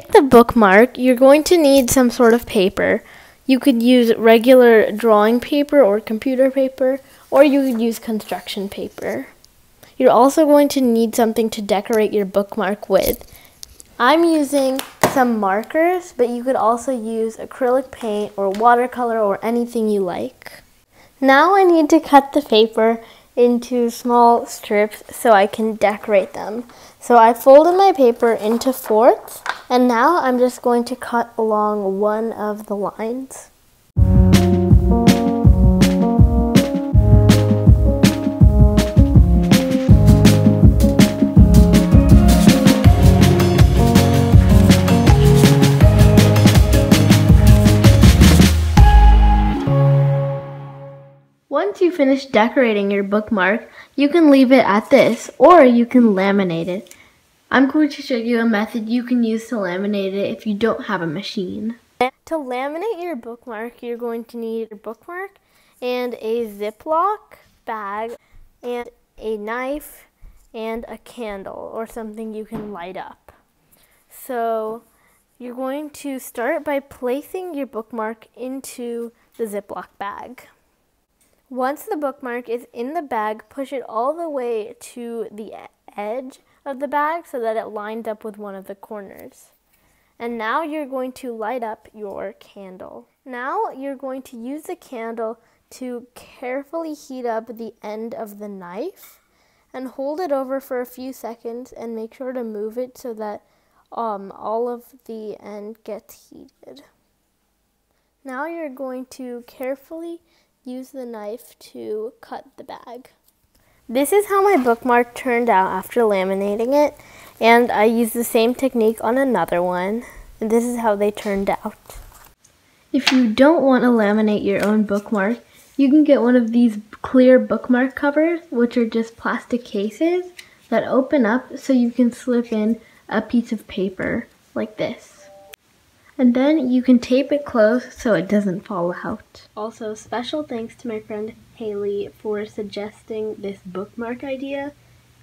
make the bookmark, you're going to need some sort of paper. You could use regular drawing paper or computer paper, or you could use construction paper. You're also going to need something to decorate your bookmark with. I'm using some markers, but you could also use acrylic paint or watercolor or anything you like. Now I need to cut the paper into small strips so I can decorate them. So I folded my paper into fourths and now I'm just going to cut along one of the lines. You finish decorating your bookmark, you can leave it at this, or you can laminate it. I'm going to show you a method you can use to laminate it if you don't have a machine. To laminate your bookmark, you're going to need a bookmark and a Ziploc bag and a knife and a candle or something you can light up. So you're going to start by placing your bookmark into the Ziploc bag. Once the bookmark is in the bag, push it all the way to the edge of the bag so that it lines up with one of the corners. And now you're going to light up your candle. Now you're going to use the candle to carefully heat up the end of the knife and hold it over for a few seconds and make sure to move it so that um, all of the end gets heated. Now you're going to carefully use the knife to cut the bag. This is how my bookmark turned out after laminating it, and I used the same technique on another one, and this is how they turned out. If you don't want to laminate your own bookmark, you can get one of these clear bookmark covers, which are just plastic cases that open up so you can slip in a piece of paper like this. And then you can tape it closed so it doesn't fall out. Also, special thanks to my friend Hailey for suggesting this bookmark idea.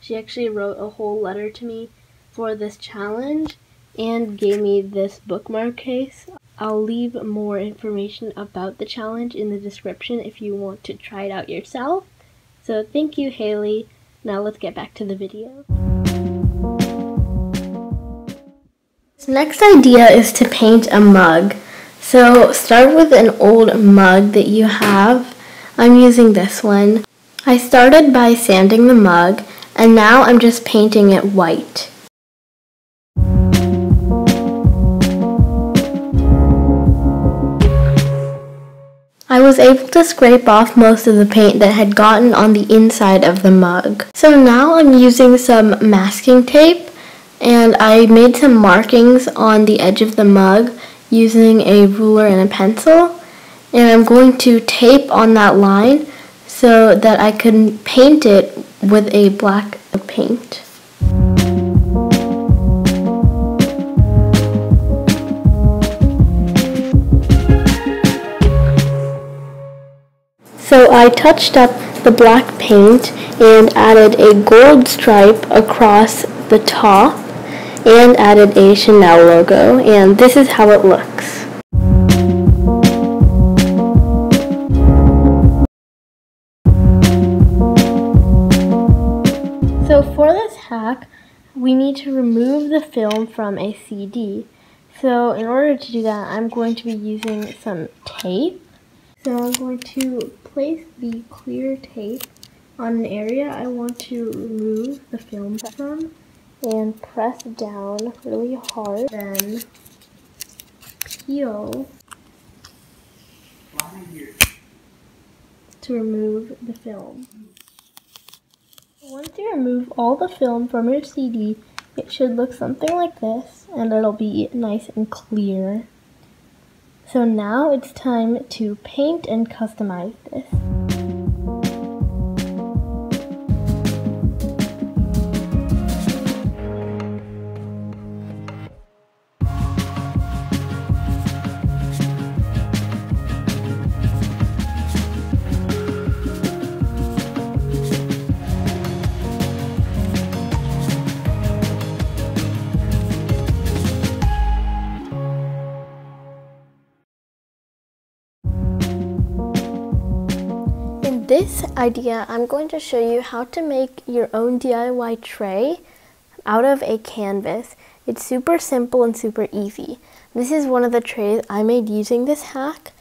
She actually wrote a whole letter to me for this challenge and gave me this bookmark case. I'll leave more information about the challenge in the description if you want to try it out yourself. So thank you Hailey. Now let's get back to the video. Next idea is to paint a mug. So start with an old mug that you have. I'm using this one. I started by sanding the mug and now I'm just painting it white. I was able to scrape off most of the paint that had gotten on the inside of the mug. So now I'm using some masking tape and I made some markings on the edge of the mug using a ruler and a pencil and I'm going to tape on that line so that I can paint it with a black paint. So I touched up the black paint and added a gold stripe across the top and added a Chanel logo and this is how it looks. So for this hack, we need to remove the film from a CD. So in order to do that, I'm going to be using some tape. So I'm going to place the clear tape on an area I want to remove the film from and press down really hard, then peel to remove the film. Once you remove all the film from your CD, it should look something like this and it'll be nice and clear. So now it's time to paint and customize this. This idea, I'm going to show you how to make your own DIY tray out of a canvas. It's super simple and super easy. This is one of the trays I made using this hack,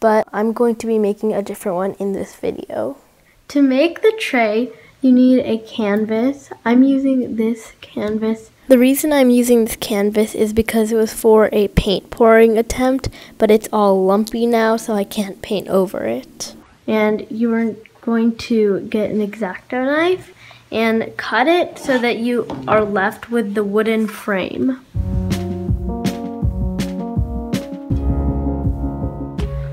but I'm going to be making a different one in this video. To make the tray, you need a canvas. I'm using this canvas. The reason I'm using this canvas is because it was for a paint pouring attempt, but it's all lumpy now, so I can't paint over it. And you are going to get an X-Acto knife and cut it so that you are left with the wooden frame.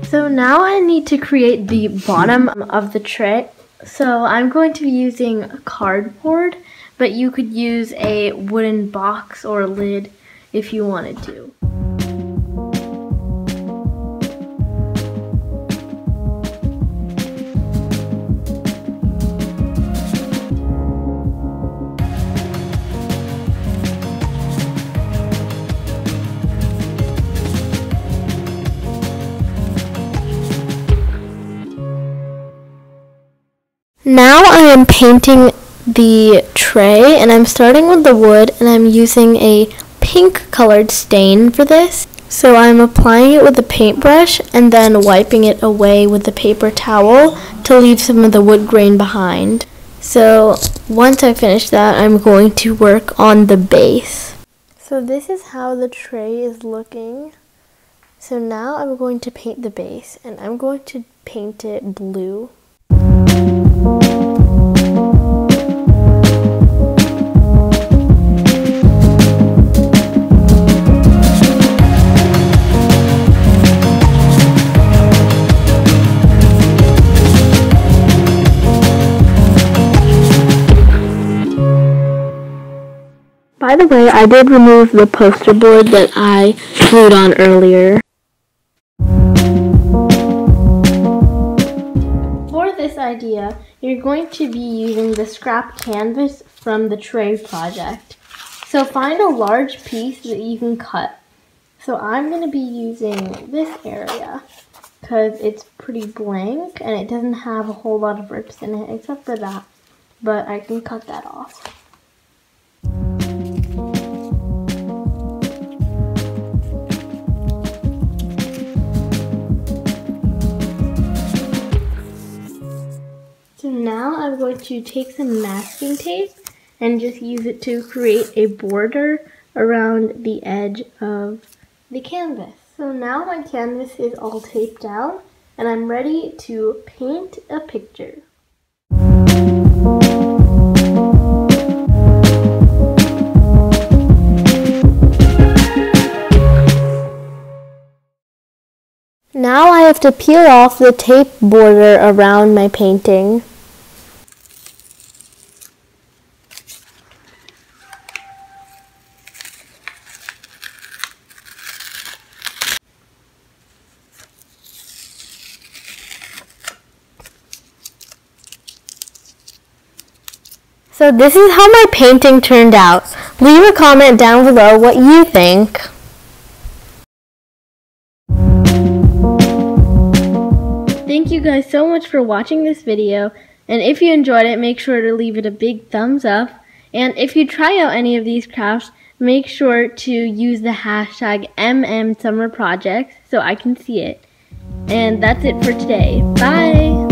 So now I need to create the bottom of the tray. So I'm going to be using cardboard, but you could use a wooden box or lid if you wanted to. Now I am painting the tray and I'm starting with the wood and I'm using a pink colored stain for this. So I'm applying it with a paintbrush and then wiping it away with a paper towel to leave some of the wood grain behind. So once I finish that, I'm going to work on the base. So this is how the tray is looking. So now I'm going to paint the base and I'm going to paint it blue. By the way, I did remove the poster board that I glued on earlier. For this idea, you're going to be using the scrap canvas from the tray project. So find a large piece that you can cut. So I'm going to be using this area because it's pretty blank and it doesn't have a whole lot of rips in it except for that. But I can cut that off. To take some masking tape and just use it to create a border around the edge of the canvas. So now my canvas is all taped down and I'm ready to paint a picture. Now I have to peel off the tape border around my painting. So this is how my painting turned out. Leave a comment down below what you think. Thank you guys so much for watching this video. And if you enjoyed it, make sure to leave it a big thumbs up. And if you try out any of these crafts, make sure to use the hashtag MMSummerProjects so I can see it. And that's it for today. Bye!